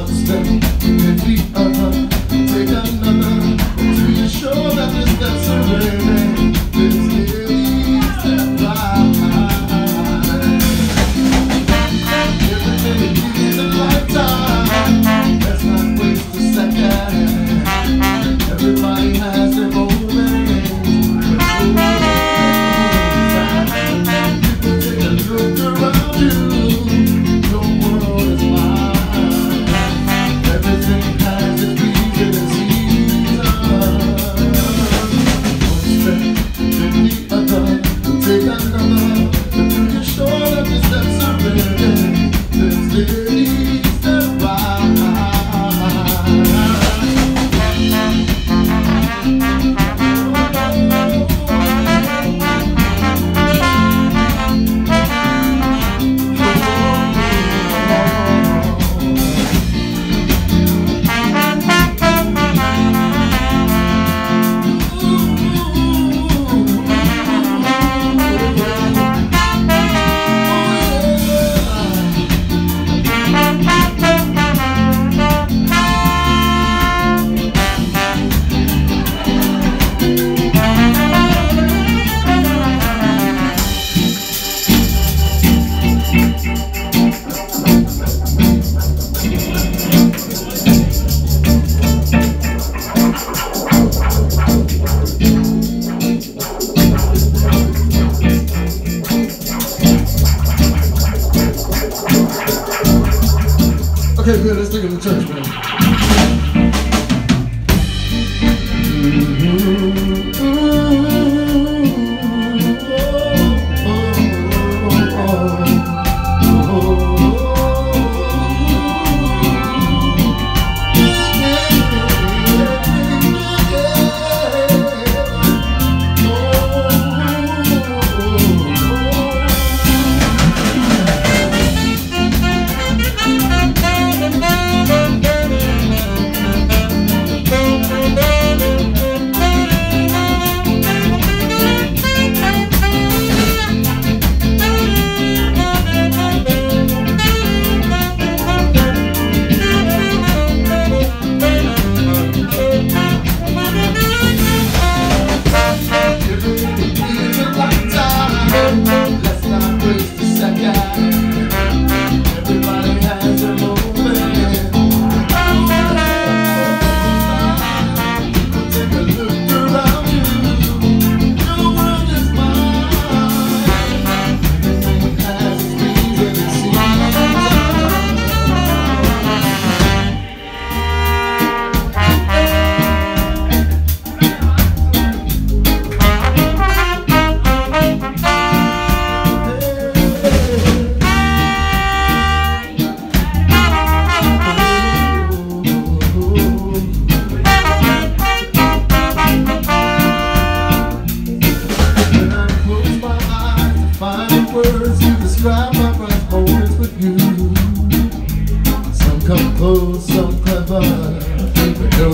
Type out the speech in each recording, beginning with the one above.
Okay,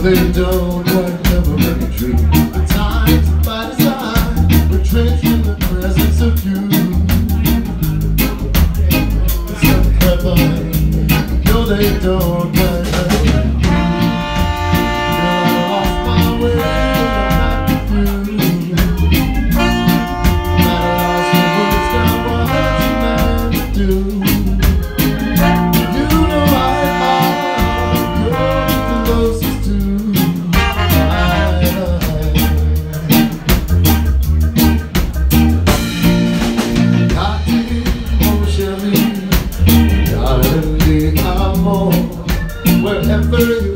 they don't quite never really true. The times by design, retrenched in the presence of you. Some clever, no, they don't Wherever you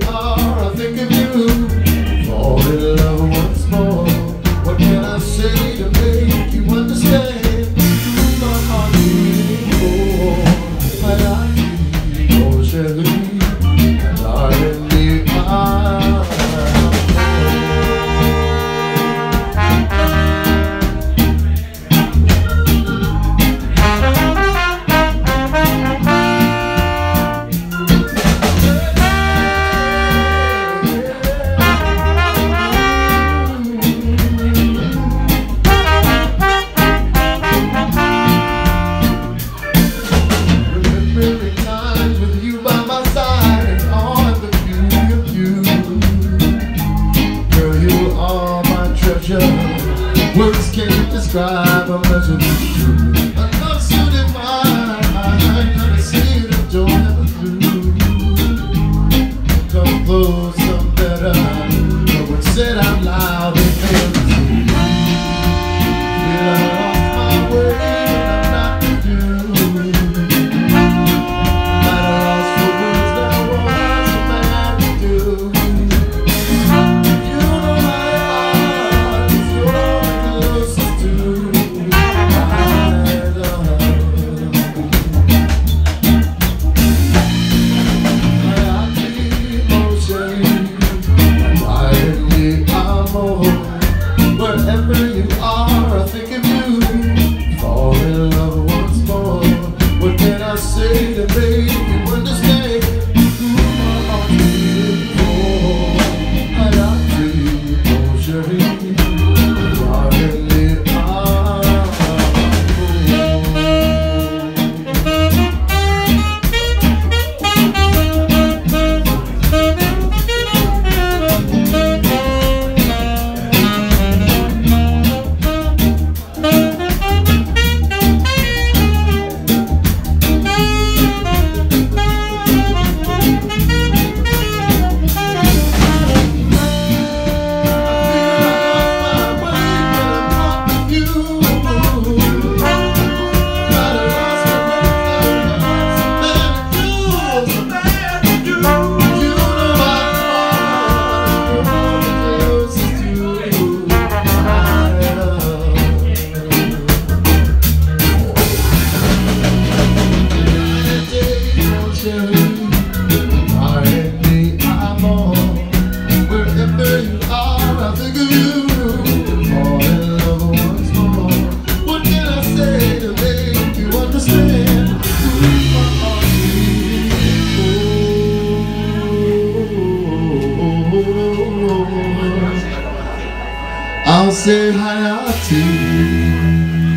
I'll say Hayati,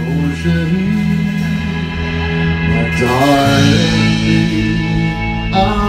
oh chérie, my darling, amour.